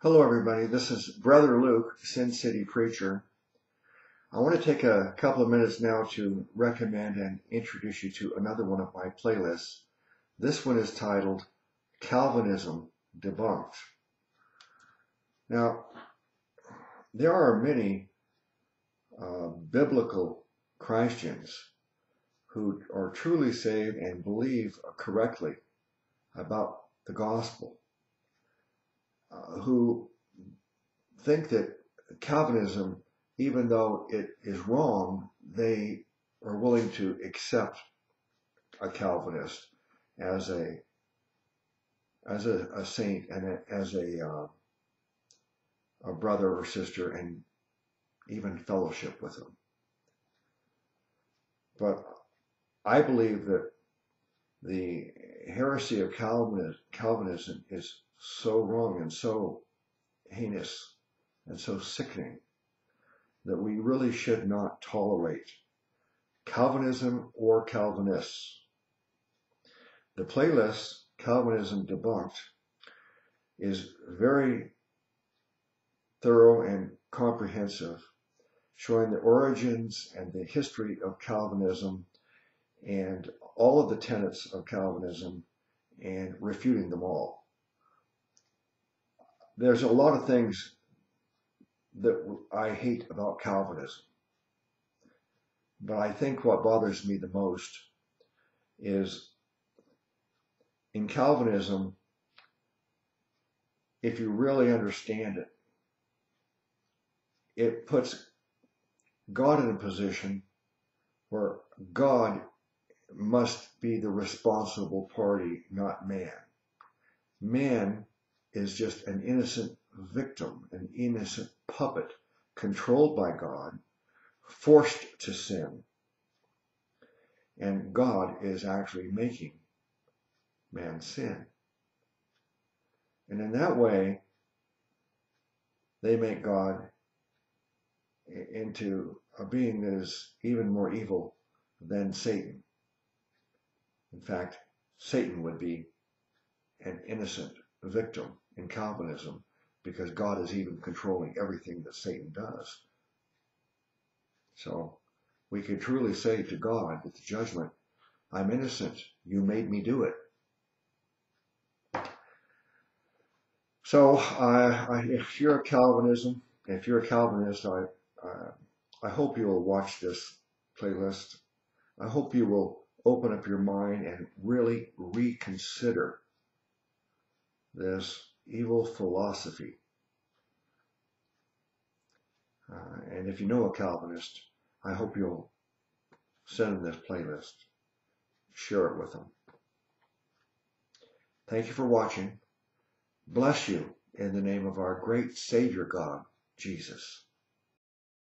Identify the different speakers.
Speaker 1: Hello, everybody. This is Brother Luke, Sin City Preacher. I want to take a couple of minutes now to recommend and introduce you to another one of my playlists. This one is titled Calvinism Debunked. Now, there are many uh, biblical Christians who are truly saved and believe correctly about the gospel who think that Calvinism, even though it is wrong, they are willing to accept a Calvinist as a as a, a saint and a, as a uh, a brother or sister and even fellowship with them. But I believe that the heresy of Calvinism is so wrong and so heinous and so sickening that we really should not tolerate Calvinism or Calvinists. The playlist, Calvinism Debunked, is very thorough and comprehensive, showing the origins and the history of Calvinism and all of the tenets of Calvinism and refuting them all there's a lot of things that I hate about Calvinism. But I think what bothers me the most is in Calvinism, if you really understand it, it puts God in a position where God must be the responsible party, not man. Man is just an innocent victim, an innocent puppet controlled by God, forced to sin. And God is actually making man sin. And in that way, they make God into a being that is even more evil than Satan. In fact, Satan would be an innocent victim in Calvinism because God is even controlling everything that Satan does. So we can truly say to God at the judgment, I'm innocent. You made me do it. So uh, if you're a Calvinism, if you're a Calvinist, I, uh, I hope you will watch this playlist. I hope you will open up your mind and really reconsider this evil philosophy. Uh, and if you know a Calvinist, I hope you'll send them this playlist. Share it with them. Thank you for watching. Bless you in the name of our great Savior God, Jesus.